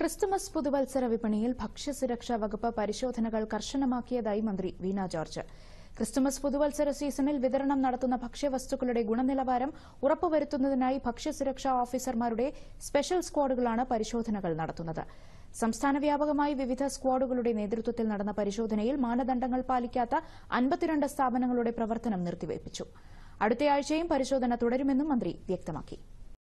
Christmas പുതുവത്സര വിപണിയിൽ ഭക്ഷ്യസുരക്ഷാ വകുപ്പ് പരിശോധനകൾ കർശനമാക്കിയതായി മന്ത്രി വീണ ജോർജ്. ക്രിസ്തുമസ് പുതുവത്സര സീസണിൽ വിതരണം നടത്തുന്ന ഭക്ഷ്യവസ്തുക്കളുടെ ഗുണനിലവാരം ഉറപ്പുവരുത്തുന്നതിനായി ഭക്ഷ്യസുരക്ഷാ ഓഫീസർമാരുടെ സ്പെഷ്യൽ സ്ക്വാഡുകളാണ് പരിശോധനകൾ നടത്തുന്നത്. സംസ്ഥാന വ്യാപകമായി വിവിധ സ്ക്വാഡുകളുടെ നേതൃത്വത്തിൽ നടന്ന പരിശോധനയിൽ മാനദണ്ഡങ്ങൾ പാലിക്കാത്ത അൻപത്തിരണ്ട് സ്ഥാപനങ്ങളുടെ പ്രവർത്തനം നിർത്തിവയ്പ്പിച്ചു. അടുത്തയാഴ്ചയും പരിശോധന തുടരുമെന്നും മന്ത്രി വ്യക്തമാക്കി.